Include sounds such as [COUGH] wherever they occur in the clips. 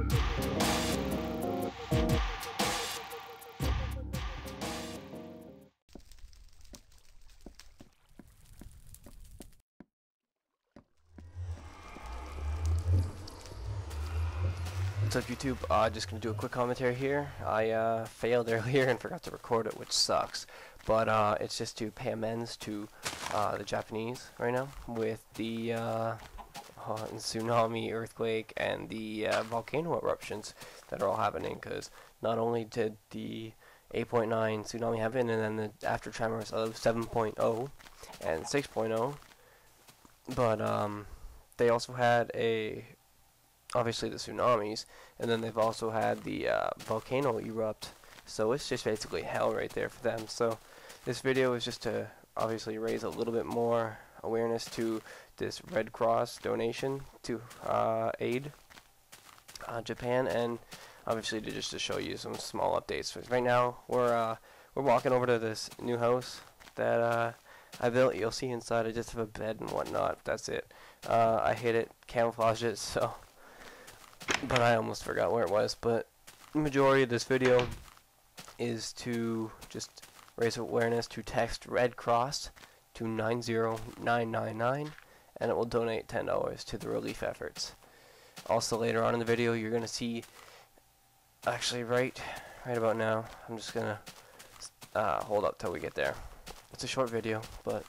What's up YouTube? Uh, just gonna do a quick commentary here. I uh, failed [LAUGHS] earlier and forgot to record it, which sucks. But uh, it's just to pay amends to uh, the Japanese right now with the uh, uh, tsunami, earthquake, and the volcano eruptions that are all happening. Because not only did the 8.9 tsunami happen, and then the after tremors of 7.0 and 6.0, but um, they also had a obviously the tsunamis, and then they've also had the uh, volcano erupt. So it's just basically hell right there for them. So this video is just to obviously raise a little bit more awareness to this Red Cross donation to uh, aid uh, Japan, and obviously to just to show you some small updates. Right now we're uh, we're walking over to this new house that uh, I built. You'll see inside. I just have a bed and whatnot. That's it. Uh, I hid it, camouflaged it, so but I almost forgot where it was. But the majority of this video is to just raise awareness to text Red Cross to 90999 and it will donate $10 to the relief efforts. Also later on in the video you're going to see actually right right about now I'm just going to uh, hold up till we get there. It's a short video but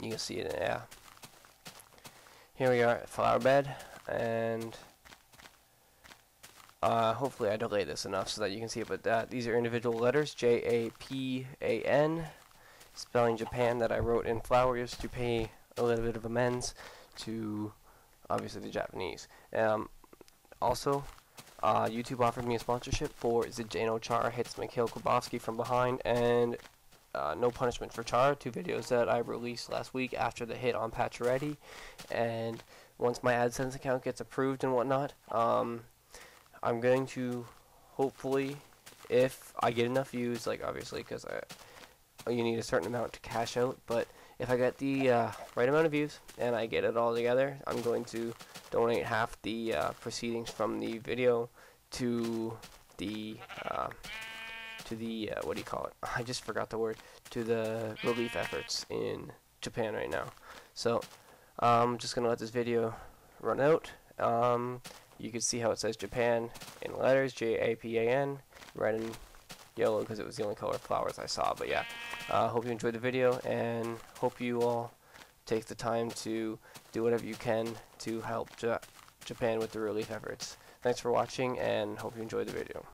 you can see it yeah. Here we are at flower bed and uh, hopefully I delay this enough so that you can see it, but uh, these are individual letters, J-A-P-A-N, spelling Japan that I wrote in flowers to pay a little bit of amends to, obviously, the Japanese. Um, also, uh, YouTube offered me a sponsorship for Zdeno Chara hits Mikhail Grabovski from behind, and uh, No Punishment for Chara, two videos that I released last week after the hit on Pacioretty, and once my AdSense account gets approved and whatnot, um, I'm going to hopefully, if I get enough views, like obviously because you need a certain amount to cash out, but if I get the uh, right amount of views and I get it all together, I'm going to donate half the uh, proceedings from the video to the uh, to the uh, what do you call it? [LAUGHS] I just forgot the word to the relief efforts in Japan right now. So I'm um, just gonna let this video run out. Um, you can see how it says Japan in letters, J-A-P-A-N, red and yellow because it was the only color of flowers I saw. But yeah, I uh, hope you enjoyed the video and hope you all take the time to do whatever you can to help Japan with the relief efforts. Thanks for watching and hope you enjoyed the video.